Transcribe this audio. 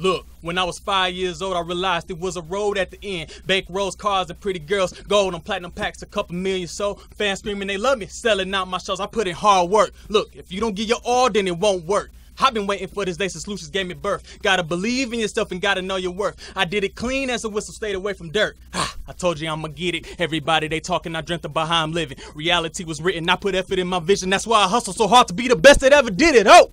Look, when I was five years old, I realized it was a road at the end. Bank rolls, cars, and pretty girls. Gold on platinum packs, a couple million so. Fans screaming they love me, selling out my shows. I put in hard work. Look, if you don't give your all, then it won't work. I've been waiting for this day since Lucious gave me birth. Gotta believe in yourself and gotta know your worth. I did it clean as a whistle, stayed away from dirt. I told you I'ma get it. Everybody they talking, I dreamt about how I'm living. Reality was written, I put effort in my vision. That's why I hustle so hard to be the best that ever did it. Oh!